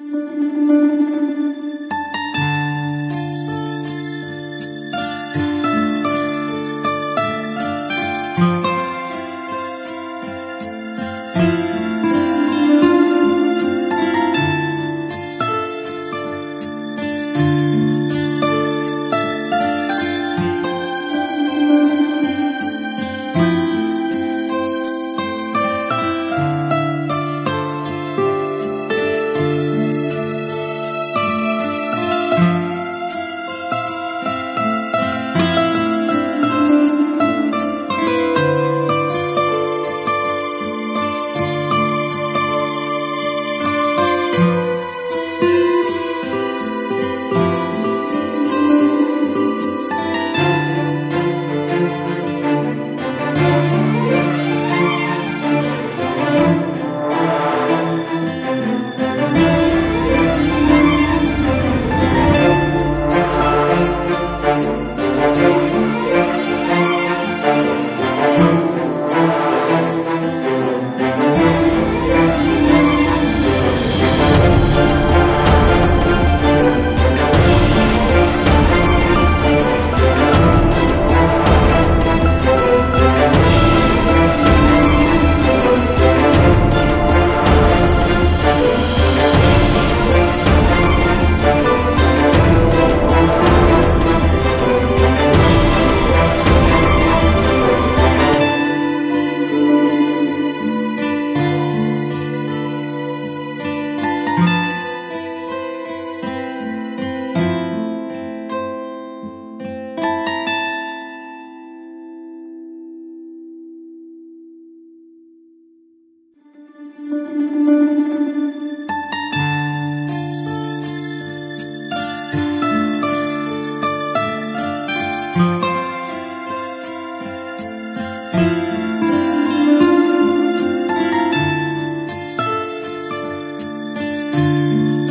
Música Música